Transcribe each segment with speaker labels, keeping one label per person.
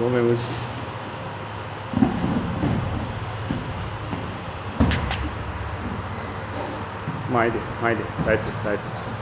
Speaker 1: 说没问题。慢一点，慢一点，再一次，来一次。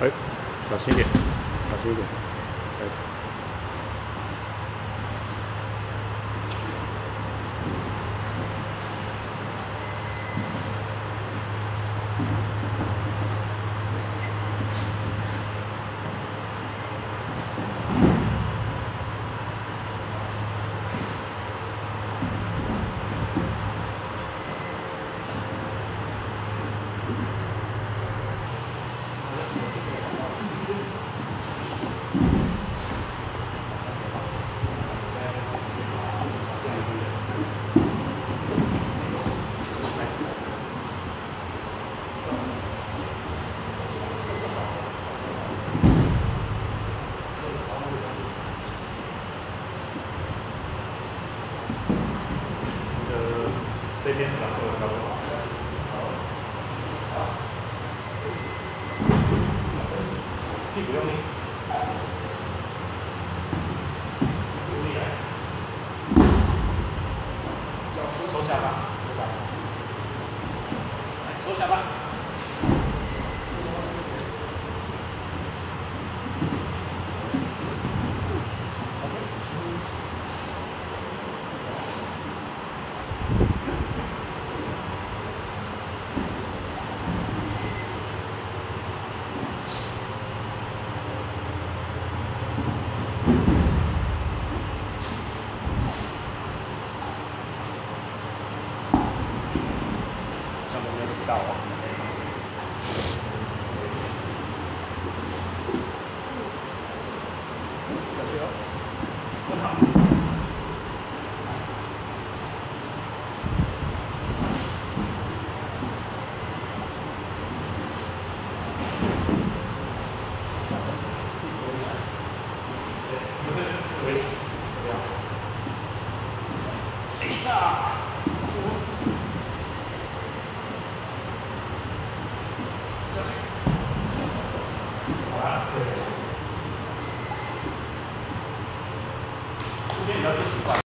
Speaker 1: 哎，小心一点，小心一点，再次。边感受差不多。好，屁股用力，用力来，收下巴，收下巴，来收下巴。到哦。我操！Stop. candidatos